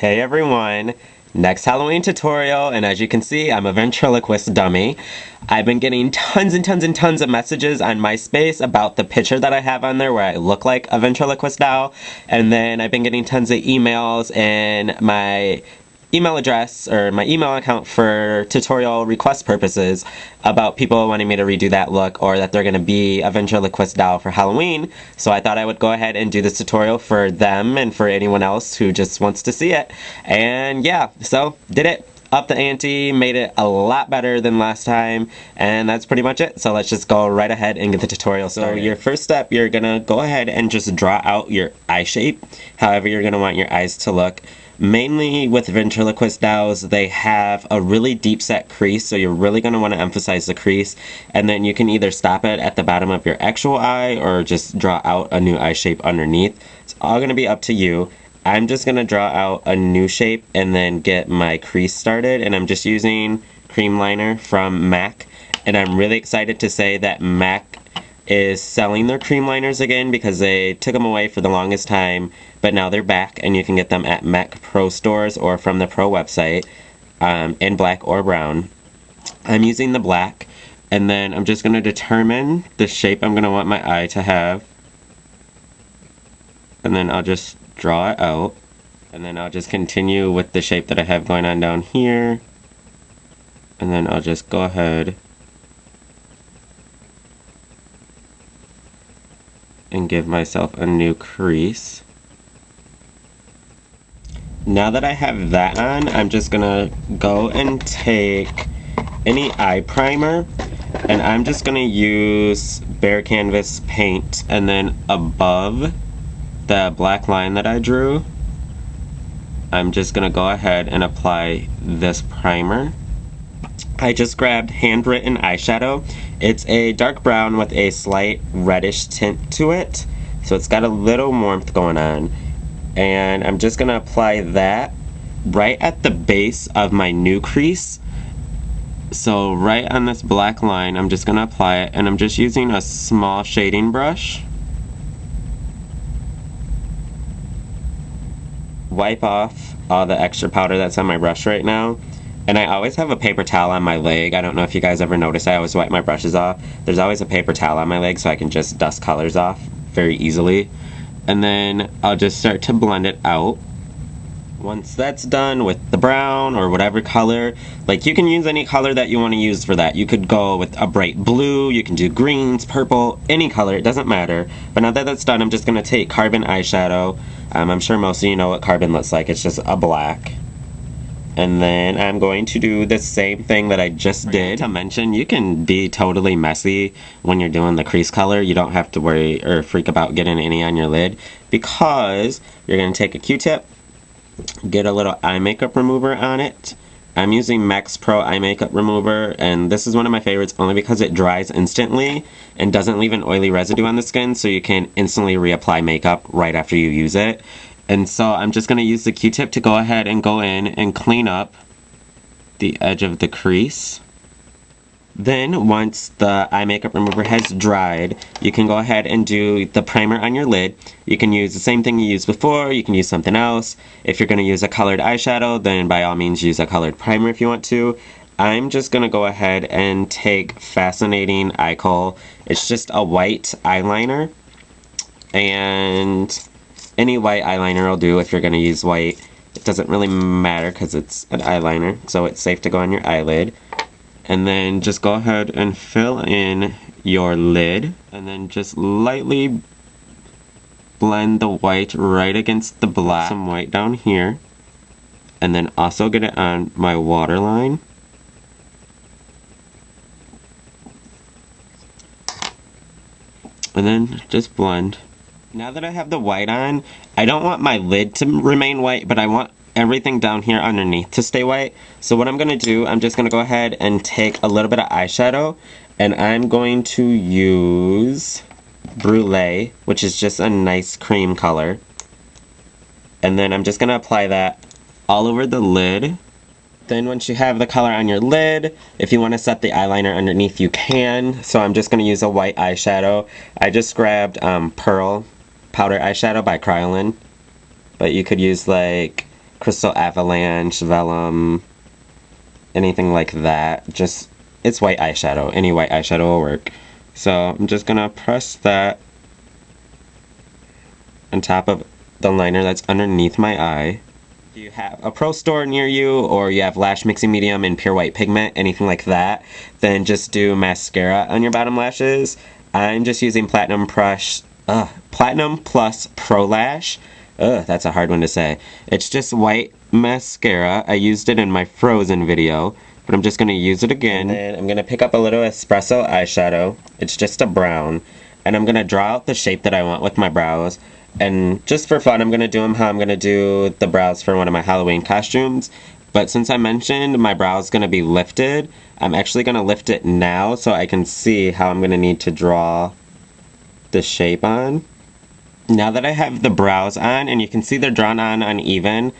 Hey everyone! Next Halloween tutorial, and as you can see, I'm a ventriloquist dummy. I've been getting tons and tons and tons of messages on MySpace about the picture that I have on there where I look like a ventriloquist doll, and then I've been getting tons of emails and my email address or my email account for tutorial request purposes about people wanting me to redo that look or that they're going to be a ventriloquist doll for Halloween. So I thought I would go ahead and do this tutorial for them and for anyone else who just wants to see it. And yeah, so did it. Up the ante, made it a lot better than last time, and that's pretty much it. So let's just go right ahead and get the tutorial started. So your first step, you're gonna go ahead and just draw out your eye shape, however you're gonna want your eyes to look. Mainly with ventriloquist dolls, they have a really deep set crease, so you're really going to want to emphasize the crease. And then you can either stop it at the bottom of your actual eye or just draw out a new eye shape underneath. It's all going to be up to you. I'm just going to draw out a new shape and then get my crease started. And I'm just using cream liner from MAC. And I'm really excited to say that MAC is selling their cream liners again because they took them away for the longest time, but now they're back and you can get them at Mac Pro stores or from the Pro website um, in black or brown. I'm using the black and then I'm just going to determine the shape I'm going to want my eye to have and then I'll just draw it out and then I'll just continue with the shape that I have going on down here and then I'll just go ahead and give myself a new crease. Now that I have that on, I'm just gonna go and take any eye primer and I'm just gonna use bare canvas paint and then above the black line that I drew I'm just gonna go ahead and apply this primer I just grabbed handwritten eyeshadow. It's a dark brown with a slight reddish tint to it. So it's got a little warmth going on. And I'm just going to apply that right at the base of my new crease. So right on this black line, I'm just going to apply it. And I'm just using a small shading brush. Wipe off all the extra powder that's on my brush right now and I always have a paper towel on my leg. I don't know if you guys ever notice, I always wipe my brushes off. There's always a paper towel on my leg so I can just dust colors off very easily. And then I'll just start to blend it out. Once that's done with the brown or whatever color, like you can use any color that you want to use for that. You could go with a bright blue, you can do greens, purple, any color, it doesn't matter. But now that that's done, I'm just going to take carbon eyeshadow. Um, I'm sure most of you know what carbon looks like, it's just a black and then I'm going to do the same thing that I just did. To mention, you can be totally messy when you're doing the crease color. You don't have to worry or freak about getting any on your lid because you're going to take a Q-tip, get a little eye makeup remover on it. I'm using Max Pro Eye Makeup Remover, and this is one of my favorites only because it dries instantly and doesn't leave an oily residue on the skin, so you can instantly reapply makeup right after you use it. And so I'm just going to use the Q-tip to go ahead and go in and clean up the edge of the crease. Then once the eye makeup remover has dried, you can go ahead and do the primer on your lid. You can use the same thing you used before, you can use something else. If you're going to use a colored eyeshadow, then by all means use a colored primer if you want to. I'm just going to go ahead and take Fascinating Eye Kohl. It's just a white eyeliner. And any white eyeliner will do if you're going to use white. It doesn't really matter because it's an eyeliner, so it's safe to go on your eyelid. And then just go ahead and fill in your lid, and then just lightly blend the white right against the black. Some white down here. And then also get it on my waterline. And then just blend. Now that I have the white on, I don't want my lid to remain white, but I want everything down here underneath to stay white. So what I'm going to do, I'm just going to go ahead and take a little bit of eyeshadow, and I'm going to use Brule, which is just a nice cream color. And then I'm just going to apply that all over the lid. Then once you have the color on your lid, if you want to set the eyeliner underneath, you can. So I'm just going to use a white eyeshadow. I just grabbed um, Pearl powder eyeshadow by Kryolan. But you could use like Crystal Avalanche, Vellum, anything like that. Just, it's white eyeshadow. Any white eyeshadow will work. So I'm just gonna press that on top of the liner that's underneath my eye. If you have a pro store near you or you have lash mixing medium and pure white pigment, anything like that, then just do mascara on your bottom lashes. I'm just using Platinum Plush, uh, Platinum Plus Pro Lash. Ugh, that's a hard one to say. It's just white mascara. I used it in my Frozen video, but I'm just going to use it again. And I'm going to pick up a little espresso eyeshadow. It's just a brown. And I'm going to draw out the shape that I want with my brows. And just for fun, I'm going to do them how I'm going to do the brows for one of my Halloween costumes. But since I mentioned my brow is going to be lifted, I'm actually going to lift it now so I can see how I'm going to need to draw the shape on. Now that I have the brows on, and you can see they're drawn on uneven,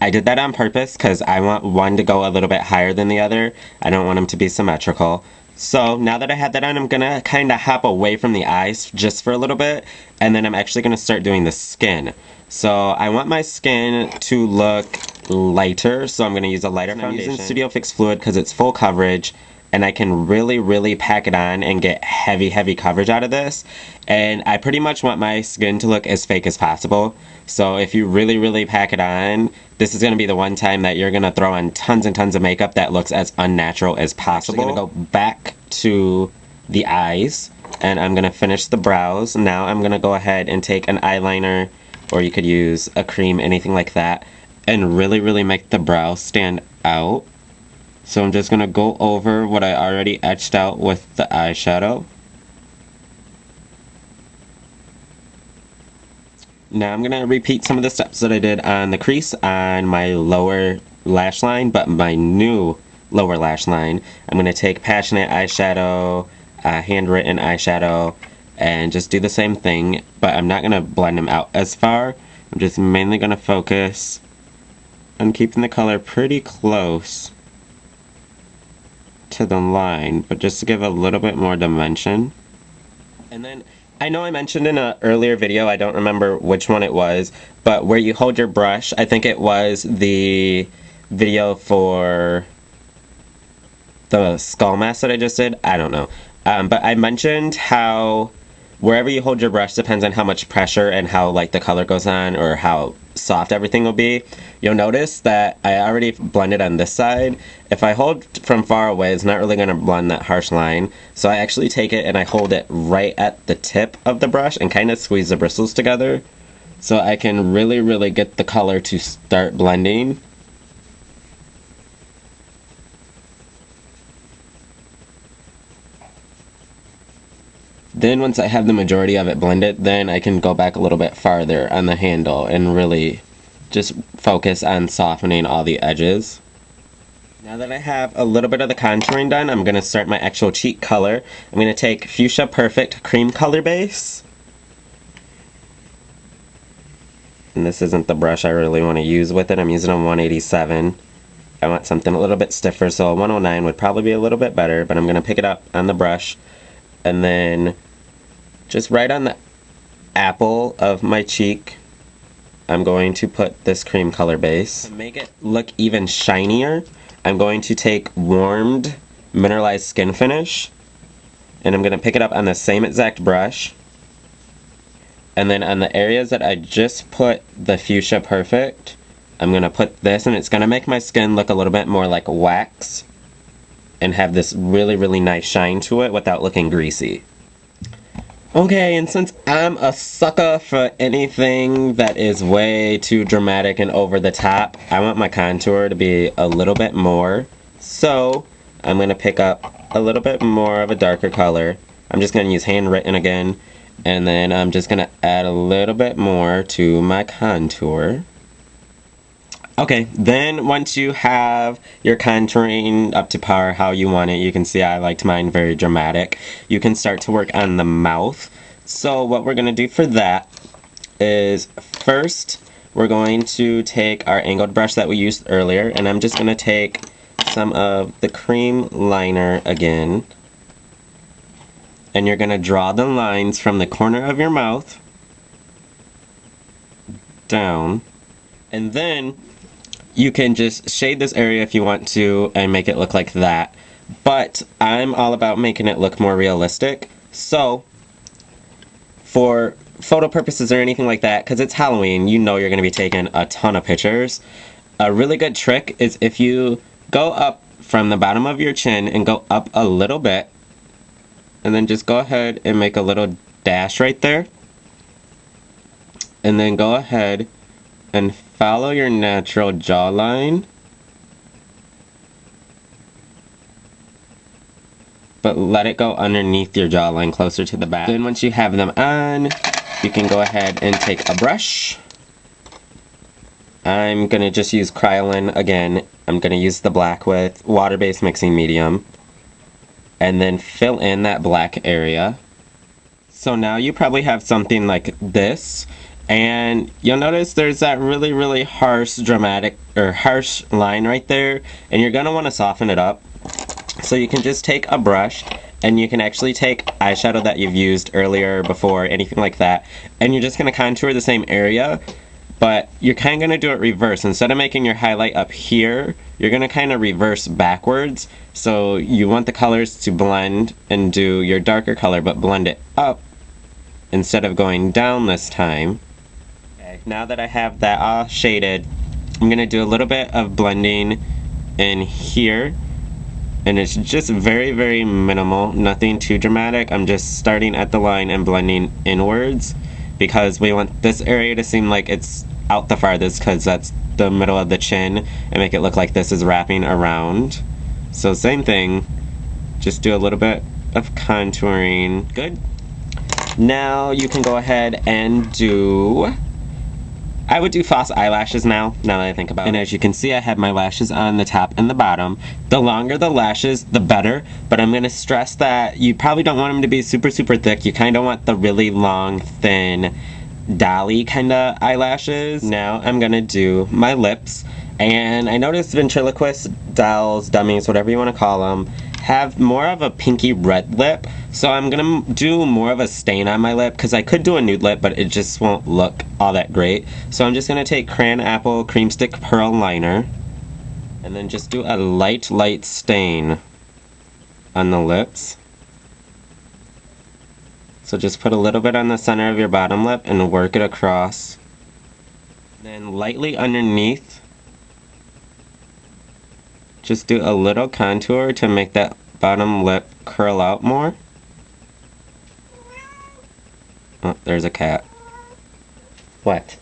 I did that on purpose because I want one to go a little bit higher than the other. I don't want them to be symmetrical. So now that I have that on, I'm going to kind of hop away from the eyes just for a little bit, and then I'm actually going to start doing the skin. So I want my skin to look lighter, so I'm going to use a lighter foundation. I'm using Studio Fix Fluid because it's full coverage, and I can really, really pack it on and get heavy, heavy coverage out of this. And I pretty much want my skin to look as fake as possible. So if you really, really pack it on, this is going to be the one time that you're going to throw on tons and tons of makeup that looks as unnatural as possible. I'm going to go back to the eyes, and I'm going to finish the brows. Now I'm going to go ahead and take an eyeliner, or you could use a cream, anything like that, and really, really make the brow stand out. So I'm just going to go over what I already etched out with the eyeshadow. Now I'm going to repeat some of the steps that I did on the crease on my lower lash line, but my new lower lash line. I'm going to take Passionate eyeshadow, uh, handwritten eyeshadow, and just do the same thing, but I'm not going to blend them out as far. I'm just mainly going to focus on keeping the color pretty close to the line, but just to give a little bit more dimension. And then, I know I mentioned in an earlier video, I don't remember which one it was, but where you hold your brush, I think it was the video for the skull mask that I just did, I don't know. Um, but I mentioned how wherever you hold your brush depends on how much pressure and how like the color goes on or how soft everything will be. You'll notice that I already blended on this side. If I hold from far away, it's not really going to blend that harsh line. So I actually take it and I hold it right at the tip of the brush and kind of squeeze the bristles together. So I can really, really get the color to start blending. Then once I have the majority of it blended, then I can go back a little bit farther on the handle and really just focus on softening all the edges. Now that I have a little bit of the contouring done, I'm going to start my actual cheek color. I'm going to take Fuchsia Perfect Cream Color Base. And this isn't the brush I really want to use with it. I'm using a 187. I want something a little bit stiffer, so a 109 would probably be a little bit better, but I'm going to pick it up on the brush and then just right on the apple of my cheek I'm going to put this cream color base. To make it look even shinier, I'm going to take warmed mineralized skin finish and I'm going to pick it up on the same exact brush and then on the areas that I just put the fuchsia perfect I'm going to put this and it's going to make my skin look a little bit more like wax and have this really, really nice shine to it without looking greasy. Okay, and since I'm a sucker for anything that is way too dramatic and over the top, I want my contour to be a little bit more. So, I'm going to pick up a little bit more of a darker color. I'm just going to use handwritten again, and then I'm just going to add a little bit more to my contour. Okay, then once you have your contouring up to par how you want it, you can see I liked mine very dramatic. You can start to work on the mouth. So what we're going to do for that is first we're going to take our angled brush that we used earlier and I'm just going to take some of the cream liner again and you're going to draw the lines from the corner of your mouth down and then you can just shade this area if you want to and make it look like that. But I'm all about making it look more realistic. So, for photo purposes or anything like that, because it's Halloween, you know you're going to be taking a ton of pictures. A really good trick is if you go up from the bottom of your chin and go up a little bit, and then just go ahead and make a little dash right there. And then go ahead and follow your natural jawline. But let it go underneath your jawline closer to the back. Then once you have them on, you can go ahead and take a brush. I'm going to just use Kryolan again. I'm going to use the black with water-based mixing medium. And then fill in that black area. So now you probably have something like this and you'll notice there's that really really harsh dramatic or harsh line right there and you're gonna want to soften it up so you can just take a brush and you can actually take eyeshadow that you've used earlier before anything like that and you're just gonna contour the same area but you're kind of going to do it reverse. Instead of making your highlight up here, you're going to kind of reverse backwards. So you want the colors to blend and do your darker color, but blend it up instead of going down this time now that I have that all shaded, I'm going to do a little bit of blending in here. And it's just very, very minimal, nothing too dramatic. I'm just starting at the line and blending inwards because we want this area to seem like it's out the farthest because that's the middle of the chin and make it look like this is wrapping around. So same thing, just do a little bit of contouring. Good. Now you can go ahead and do I would do false eyelashes now, now that I think about it. And as you can see, I have my lashes on the top and the bottom. The longer the lashes, the better, but I'm going to stress that you probably don't want them to be super, super thick. You kind of want the really long, thin, dolly kind of eyelashes. Now I'm going to do my lips. And I noticed ventriloquist dolls, dummies, whatever you want to call them, have more of a pinky red lip. So I'm going to do more of a stain on my lip because I could do a nude lip, but it just won't look all that great. So I'm just going to take Crayon Apple Cream Stick Pearl Liner and then just do a light, light stain on the lips. So just put a little bit on the center of your bottom lip and work it across. Then lightly underneath just do a little contour to make that bottom lip curl out more. Oh, there's a cat. What?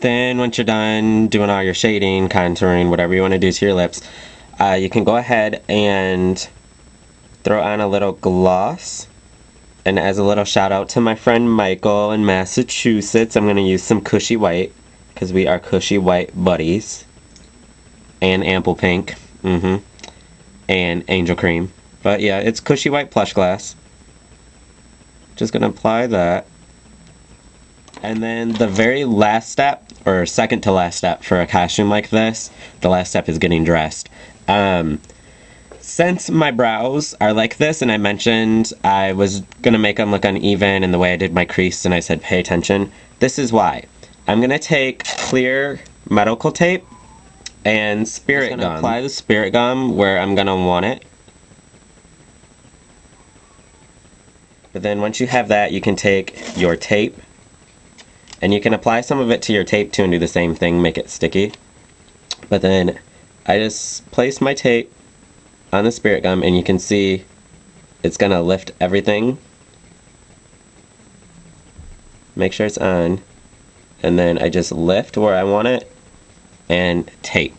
Then once you're done doing all your shading, contouring, whatever you want to do to your lips, uh, you can go ahead and throw on a little gloss. And as a little shout out to my friend Michael in Massachusetts, I'm going to use some Cushy White because we are cushy white buddies. And ample pink. Mm-hmm. And angel cream. But yeah, it's cushy white plush glass. Just gonna apply that. And then the very last step, or second to last step for a costume like this, the last step is getting dressed. Um, since my brows are like this, and I mentioned I was gonna make them look uneven in the way I did my crease, and I said pay attention, this is why. I'm going to take clear medical tape and spirit gum. apply the spirit gum where I'm going to want it. But then once you have that, you can take your tape and you can apply some of it to your tape too and do the same thing, make it sticky. But then I just place my tape on the spirit gum and you can see it's going to lift everything. Make sure it's on and then I just lift where I want it and tape.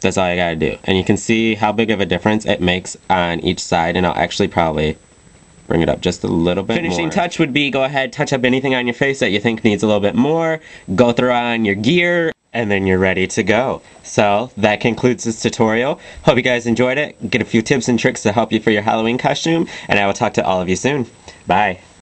That's all I gotta do. And you can see how big of a difference it makes on each side and I'll actually probably bring it up just a little bit Finishing more. touch would be go ahead, touch up anything on your face that you think needs a little bit more, go throw on your gear, and then you're ready to go. So that concludes this tutorial. Hope you guys enjoyed it. Get a few tips and tricks to help you for your Halloween costume, and I will talk to all of you soon. Bye.